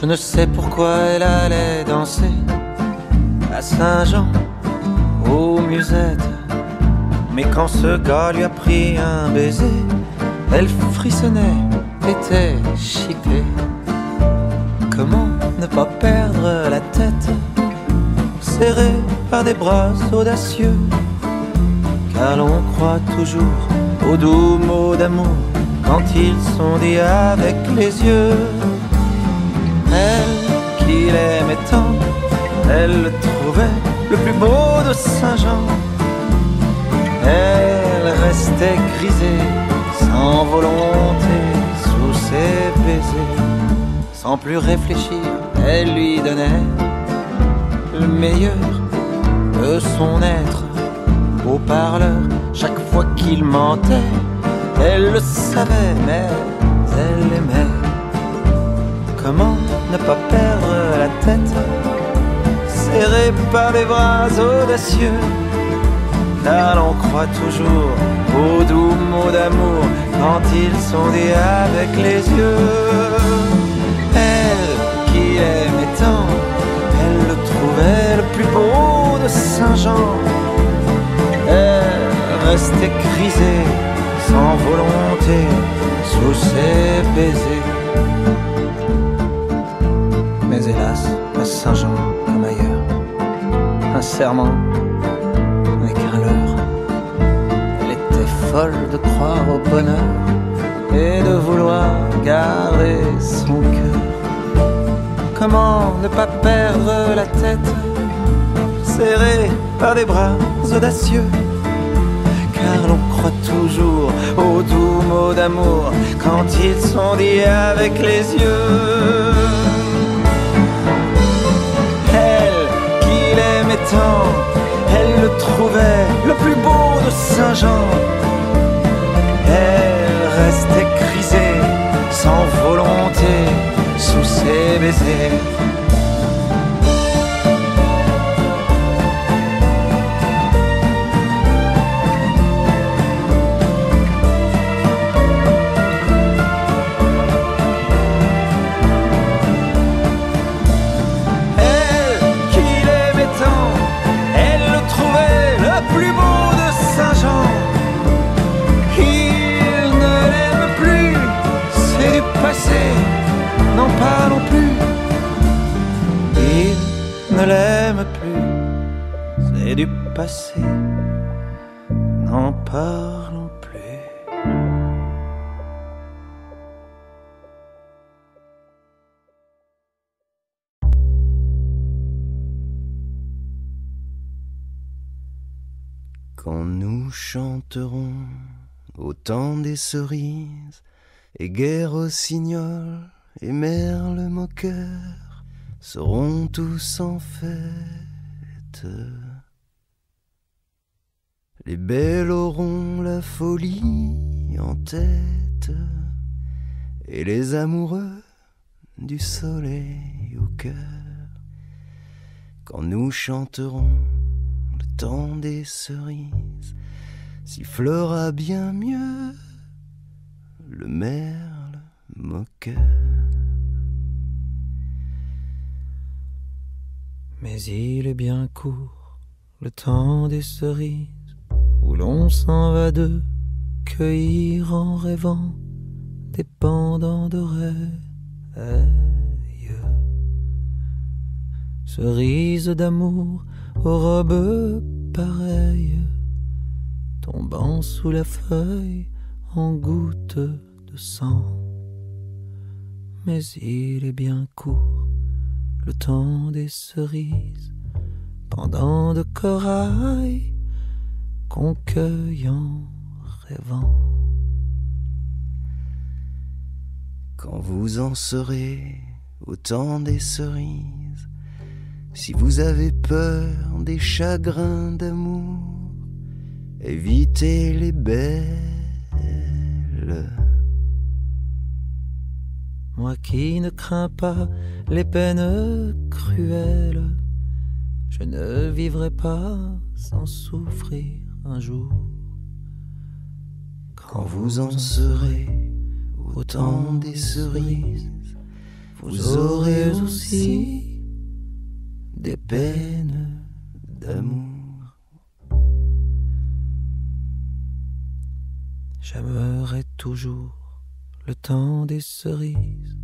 Je ne sais pourquoi elle allait danser à Saint-Jean, aux musettes. Mais quand ce gars lui a pris un baiser, elle frissonnait, était chippée. Ne pas perdre la tête, serrée par des bras audacieux, car l'on croit toujours aux doux mots d'amour quand ils sont dits avec les yeux. Elle qui l'aimait tant, elle le trouvait le plus beau de Saint-Jean. Elle restait grisée, sans volonté, sous ses baisers. Sans plus réfléchir, elle lui donnait le meilleur de son être. Au parleur, chaque fois qu'il mentait, elle le savait, mais elle aimait. Comment ne pas perdre la tête, serré par des bras audacieux, car l'on croit toujours aux doux mots d'amour quand ils sont dits avec les yeux. Saint-Jean. Elle restait grisée, sans volonté, sous ses baisers. Mais hélas, à Saint-Jean comme ailleurs, un serment n'est qu'un leurre. Elle était folle de croire au bonheur et de vouloir garder son cœur. Comment ne pas perdre la tête, par des bras audacieux car l'on croit toujours aux doux mots d'amour quand ils sont dits avec les yeux. Elle qui l'aimait tant, elle le trouvait le plus beau de Saint-Jean. Plus, c'est du passé, n'en parlons plus. Quand nous chanterons au temps des cerises, et guerre rossignol et merle moqueur seront tous en fête. Les belles auront la folie en tête, et les amoureux du soleil au cœur. Quand nous chanterons le temps des cerises, sifflera bien mieux le merle moqueur. Mais il est bien court, le temps des cerises, où l'on s'en va de cueillir en rêvant des pendants d'oreilles. Cerises d'amour aux robes pareilles, tombant sous la feuille en gouttes de sang. Mais il est bien court, le temps des cerises, pendant de corail qu'on cueille en rêvant. Quand vous en serez au temps des cerises, si vous avez peur des chagrins d'amour, évitez les belles. Moi qui ne crains pas les peines cruelles, je ne vivrai pas sans souffrir un jour. Quand vous en serez au temps des cerises, vous aurez aussi des peines d'amour. J'aimerai toujours le temps des cerises